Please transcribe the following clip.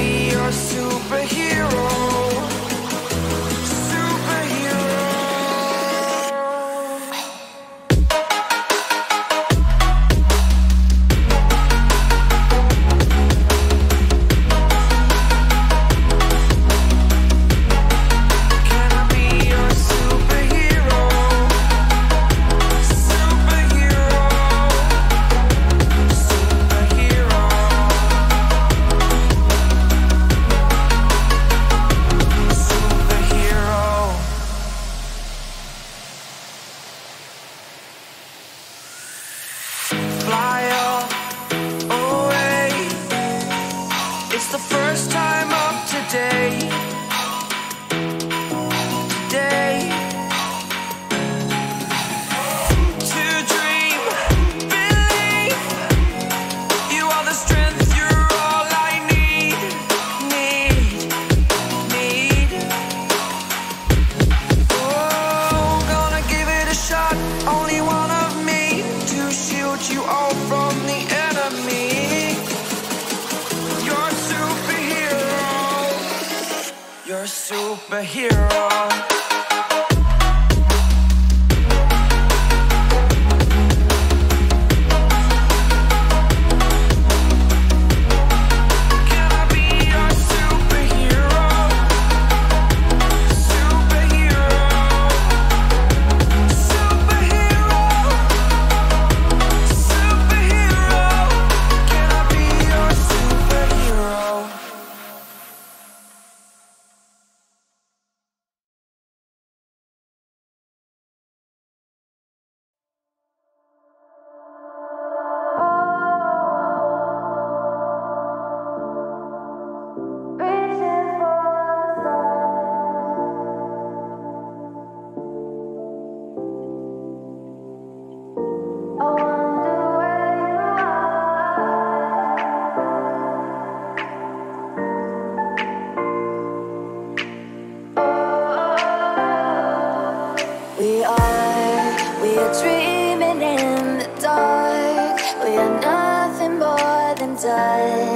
be your superhero. It's the first time. superhero. side.